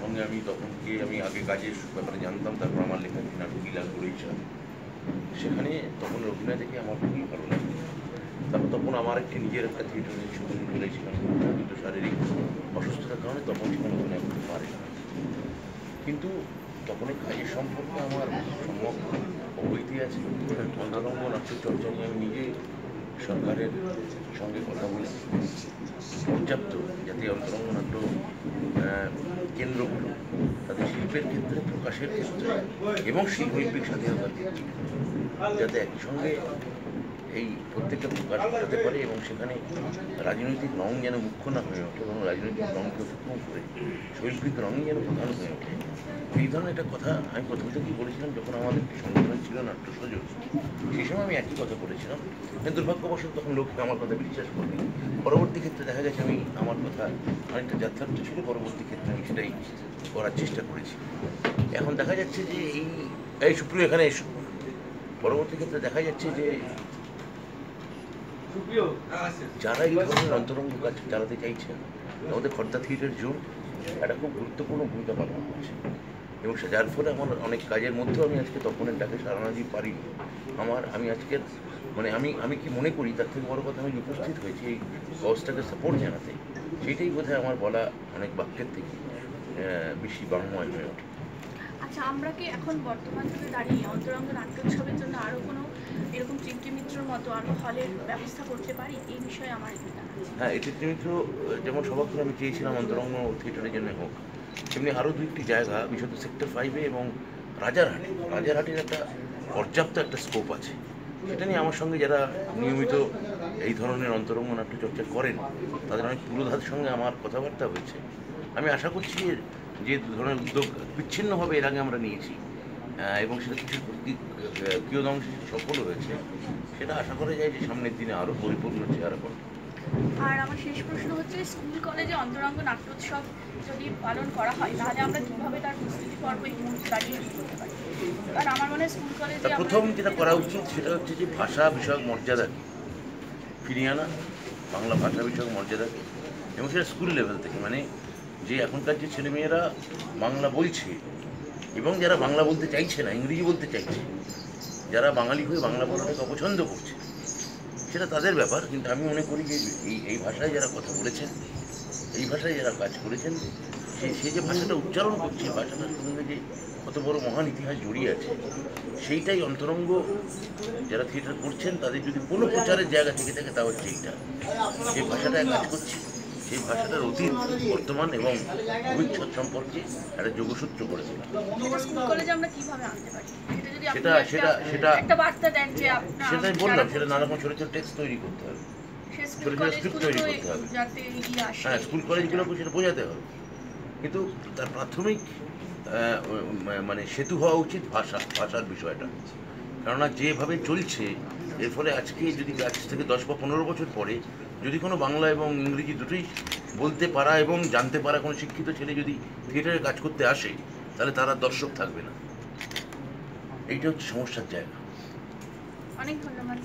সঙ্গে আমি তখন গিয়ে আমি আগে কাজের ব্যাপারে জানতাম, তারপর আমার লেখা নাটক ইলাল করেছিলাম সেখানে তখন অভিনয় দেখে আমার খুবই ভালো লাগে। তারপর তখন আমার একটি নিজের একটা থিয়েটারের ছবি করেছিলাম কিন্তু শারীরিক অসুস্থতার কারণে তখন সেখানে অভিনয় করতে পারে না। কিন্তু তখন এই কাজের সম্পর্কে আমার সম্যক অবৈধি আছে, অন্তরঙ্গ নাট্যচর্চা নিয়ে আমি নিজে সরকারের সঙ্গে কথা বলে পর্যাপ্ত জাতীয় অন্তরঙ্গ নাট্য আহ, কেন্দ্রগুলো তাদের শিল্পের ক্ষেত্রে প্রকাশের ক্ষেত্রে এবং শিল্পৈল্পিক স্বাধীনতার ক্ষেত্রে যাতে একই সঙ্গে এই প্রত্যেকটা প্রকাশ ঘটাতে পারে এবং সেখানে রাজনৈতিক রং যেন মুখ্য না হয়ে ওঠে এবং রাজনৈতিক রংকে অতিক্রম করে শৈল্পিক রঙই যেন প্রধান হয়ে ওঠে। এই ধরনের একটা কথা আমি প্রথম থেকেই বলেছিলাম যখন আমাদের সংগঠন ছিল নাট্য সজগ সেই সময় আমি একই কথা বলেছিলাম। দুর্ভাগ্যবশত তখন লোক আমার কথা বিশ্বাস করেনি। পরবর্তী ক্ষেত্রে দেখা গেছে আমি আমার কথা অনেকটা যাত্রার্থ ছিল পরবর্তী ক্ষেত্রে আমি সেটাই করার চেষ্টা করেছি। এখন দেখা যাচ্ছে যে এই এই সুপ্রিয় এখানে এসো। পরবর্তী ক্ষেত্রে দেখা যাচ্ছে যে যারা এই ধরনের অন্তরঙ্গ কাজ চালাতে চাইছেন আমাদের খর্দা থিয়েটার জোন একটা খুব গুরুত্বপূর্ণ ভূমিকা পালন করছে। এবং যার ফলে আমার অনেক কাজের মধ্যেও আমি আজকে তপনের ডাকে সারানা দিয়ে পারিনি। আমার আমি আজকের মানে আমি আমি কি মনে করি, তার থেকে বড় কথা আমি উপস্থিত হয়েছি এই কজটাকে সাপোর্ট জানাতে, সেইটাই বোধহয় আমার বলা অনেক বাক্যের থেকে বেশি বাংময় হয়ে ওঠে। আচ্ছা আমরা কি এখন বর্তমান যুগে দাঁড়িয়ে অন্তরঙ্গ নাট্যোৎসবের জন্য আরও কোনো এরকম চিমটি মিত্রর মতো আরও হলের ব্যবস্থা করতে পারি? এই বিষয়ে আমার। হ্যাঁ এটি মিত্র যেমন করে আমি চেয়েছিলাম অন্তরঙ্গ থিয়েটারের জন্য হোক, তেমনি আরও দু একটি জায়গা, বিশেষত সেক্টর ফাইভে এবং রাজারহাটে। রাজারহাটের একটা পর্যাপ্ত একটা স্কোপ আছে। সেটা নিয়ে আমার সঙ্গে যারা নিয়মিত এই ধরনের অন্তরঙ্গ নাট্য চর্চা করেন, তাদের অনেক পুরোধার সঙ্গে আমার কথাবার্তা হয়েছে। আমি আশা করছি যে ধরনের উদ্যোগ বিচ্ছিন্নভাবে এর আগে আমরা নিয়েছি এবং সেটা কিছু কিয়দংশ সফল হয়েছে সেটা আশা করা যায় যে সামনের দিনে আরও পরিপূর্ণ চেহারা পাবে। আর আমার শেষ প্রশ্ন হচ্ছে স্কুল কলেজে অন্তরঙ্গ নাট্যোৎসব যদি পালন করা হয় তাহলে আমরা কীভাবে তার প্রস্তুতি পর্ব এই মুহূর্তে দাঁড়িয়ে করতে পারি? কারণ আমার মনে হয় স্কুল কলেজে প্রথম যেটা করা উচিত সেটা হচ্ছে যে ভাষা বিষয়ক মর্যাদা ফিরিয়ে আনা বাংলা ভাষা বিষয়ক মর্যাদাকে এবং সেটা স্কুল লেভেল থেকে মানে যে এখনকার যে ছেলেমেয়েরা বাংলা বলছে এবং যারা বাংলা বলতে চাইছে না, ইংরেজি বলতে চাইছে, যারা বাঙালি হয়ে বাংলা বলাটাকে অপছন্দ করছে, সেটা তাদের ব্যাপার। কিন্তু আমি মনে করি যে এই এই ভাষায় যারা কথা বলেছেন, এই ভাষায় যারা কাজ করেছেন, সে সে যে ভাষাটা উচ্চারণ করছে ভাষাটার সঙ্গে যে কত বড় মহান ইতিহাস জড়িয়ে আছে, সেইটাই অন্তরঙ্গ যারা থিয়েটার করছেন, তাদের যদি কোনো প্রচারের জায়গা থেকে থাকে, তা হচ্ছে এইটা। সেই ভাষাটায় কাজ করছে। সেই ভাষাটার অতীত বর্তমান এবং ভবিষ্যৎ সম্পর্কে একটা যোগসূত্র করে তোলা সেটা সেটা সেটা- সেটাই বললাম সেটা নানা রকম ছোটো ছোটো টেক্সট তৈরি করতে হবে। ছোট ছোট script তৈরি করতে হবে। হ্যাঁ স্কুল কলেজগুলোকে সেটা। বোঝাতে হবে। কিন্তু তার প্রাথমিক মানে সেতু হওয়া উচিত ভাষা ভাষার বিষয়টা। কেননা যেভাবে চলছে এর ফলে আজকে যদি আজ থেকে দশ বা পনেরো বছর পরে যদি কোনো বাংলা এবং ইংরেজি দুটোই বলতে পারা এবং জানতে পারা কোনো শিক্ষিত ছেলে যদি থিয়েটারে কাজ করতে আসে তাহলে তারা দর্শক থাকবে না। এইটা হচ্ছে সমস্যার জায়গা। অনেক ধন্যবাদ।